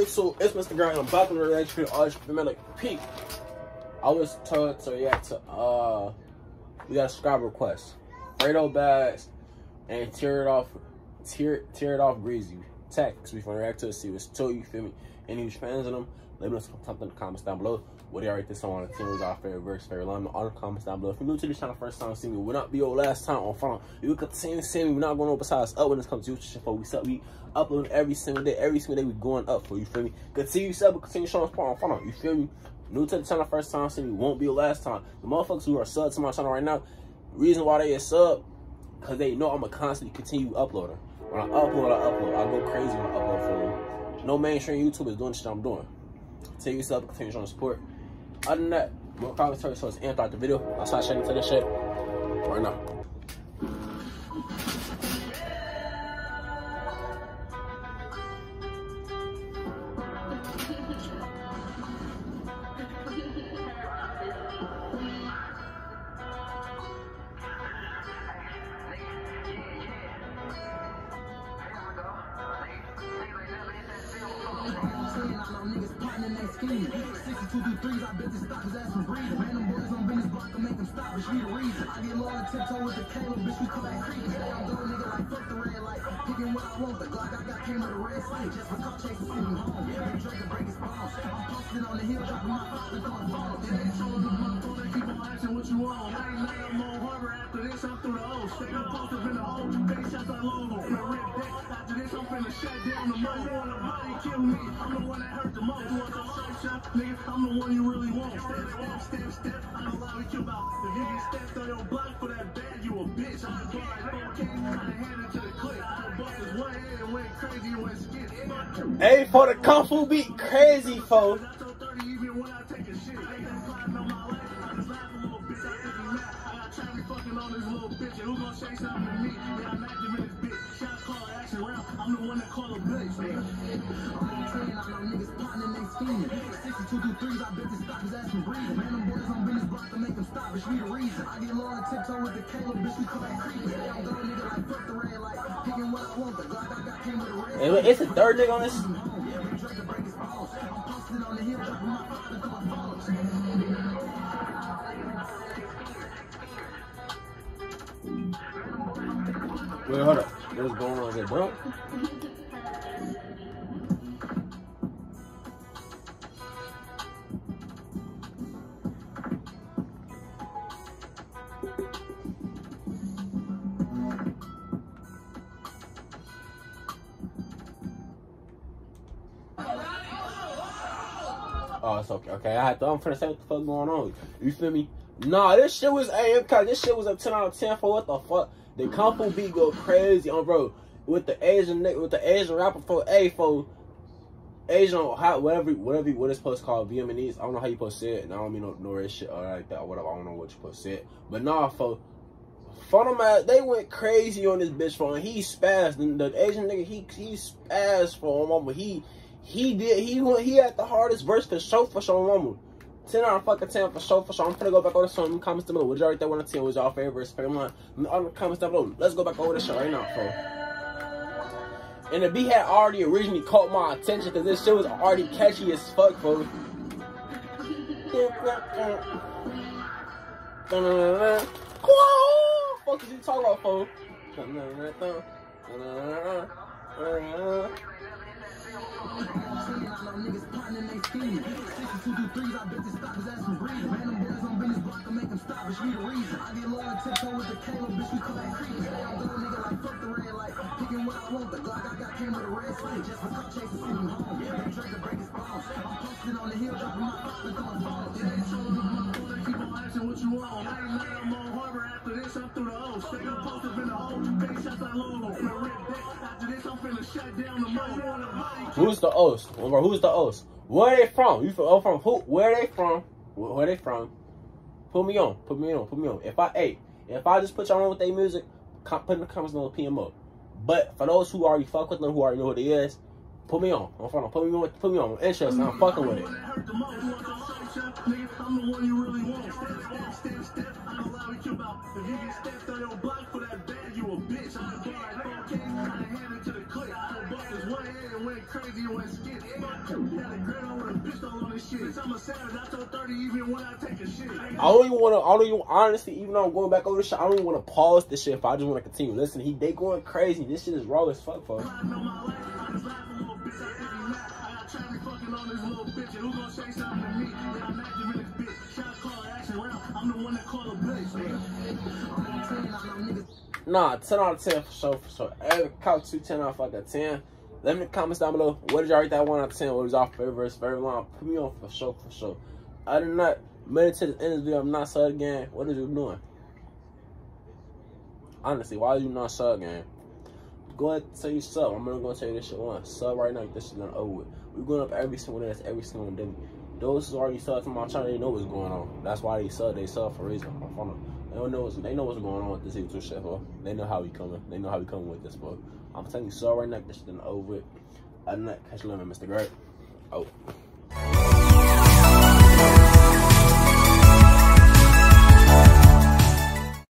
YouTube, it's Mr. GetRight. I'm back with a reaction to Archimelic Peak. I was told to react to, uh, we got a subscriber request. Fredo Bagz and Tear It Off, Tear, tear It Off Greezy. Text, we finna react to it, see what's to you, feel me? Any fans of them, let me know something in the comments down below. What do you rate this song on the 10 was our favorite verse, favorite line? All the comments down below. If you're new to this channel, first time seeing me, will not be your last time on front. You will continue to see me. We're not going to besides up when it comes to YouTube for we sub we upload every single day. Every single day we going up for you feel me? Continue sub continue showing us on front. You feel me? New to the channel, first time seeing me won't be your last time. The motherfuckers who are sub to my channel right now, reason why they are sub, because they know I'm a constantly continue uploading. When I upload, I upload. I go crazy when I upload for them. No mainstream YouTube is doing shit I'm doing. Continue yourself, continue showing support. Other than that, more commentary so it's end throughout the video. I'll start checking to this shit right now. 62 through threes, I bet this stop his ass from breathing. Man, can stop, but she the reason. I get low on tiptoe with the Caleb, bitch, we come back creeping. Yeah, I'm doing nigga like fuck the red light. Picking what I want, the Glock I got came with a red sight. Just cop chasing, send me home. Yeah, Drake to break his bones. I'm posting on the hill, dropping my father, throwing phones. Yeah, they showing the motherfucker, keep on asking what you want. I ain't laying more harbor after this, I'm through the O. Straight up posted in the hole, big shots like logo. In the red deck, after this, I'm finna shut down the mall. You wanna body kill me, I'm the one that hurt the most. You want shirt shot, nigga, I'm the one you really want. Step, step, step, step, I know how we kill about. If you get stepped on your block for that bad, you a bitch. I like 4K, I handed to the clip. I bust his one head and went crazy went skit. Hey, for the Kung Fu beat crazy, folks. on this little bitch, and who gonna say something to me? Yeah, I'm active in this the one that call a bitch. I'm on 10, I know niggas plotting and they scheming. 62 through threes, I bet this stop his ass from breathing. Man, them boys on business block to make them stop, but she the reason. I get low on tiptoe with the Caleb, bitch, we come back creeping. Yeah, I'm going nigga like fuck the red light. Picking what I want, the Glock I got came with a red. Hey, it's a third nigga on this. Wait, hold up. What's going on here, bro? Oh, it's okay. Okay, I had to. I'm finna say what the fuck going on. You feel me? Nah, this shit was AM. This shit was a 10 out of 10 for what the fuck. The Fu beat go crazy on bro with the Asian nigga with the Asian rapper for A for Asian how whatever whatever what it's supposed to call Vietnamese. I don't know how you supposed to say it. And I don't mean no no shit or like that whatever. I don't know what you supposed to say it. But nah for Fun uh, man, they went crazy on this bitch for him. He spazzed. And the Asian nigga, he he spazzed for him. But he he did he he had the hardest verse for show for show mama. 10 out of fucking 10 for sure, for sure. I'm gonna go back over the comments down below. Would y'all rate that one to 10? Was y'all favorite? Favorite line? In the comments down below. Let's go back over the show right now, bro. And the beat had already originally caught my attention because this shit was already catchy as fuck, folks. Fuck is you talking about, folks? Niggas plotting they scheming. 62 through threes, I bet this stop his ass from breathing. Man, them boys on business block to make them stop, but she the reason. I get low on tiptoe with the Caleb, bitch, we come back creeping. Yeah, I'm posting on the hill, dropping my father, throwing phones. Yeah, they showing the motherfucker, keep on asking what you want. More harbor after this, I'm through the. Straight up in the hole, big shots I'm. Who's the host? Who's the host? Where they from? You from? Oh, from who? Where they from? Where they from? Put me on. Put me on. Put me on. If I, hey, if I just put y'all on with their music, put in the comments below, PM up. But for those who already fuck with them, who already know who they is, put me on. I'm front Put me on. Put me on. I'm. I'm fucking with it. I'm a savage. I told 30 even when I take a shit. I don't even want to. I don't even honestly, even though I'm going back over this shit, I don't even want to pause this shit. If I just want to continue, listen, he they going crazy. This shit is raw as fuck, folks. This little bitch. And who gonna say something to me? Yeah, I'm active in this bitch. Shot call action round. I'm the one that call a not no nigga. Nah, 10 out of 10 for sure, for sure. Every count 2, 10 out of like a 10. Let me in the comments down below. What did y'all rate that 1 out of 10? What was y'all favorite favorite line? Put me on for sure, for sure. Other than that, made it to the end of the video. I'm not sub again. What is you doing? Honestly, why are you not sub again? Go ahead tell you sub. I'm gonna go tell you this shit once. Sub right now, this shit done over with. We're going up every single day, that's every single day. Those who already subbed to my channel, they know what's going on. That's why they sub, they sub for a reason. I'm they don't know what's they know what's going on with this YouTube shit, bro. They know how we coming. They know how we coming with this, bro. I'm telling you, so right now, this shit done over with. Other than that, catch you Mr. GetRight. Oh.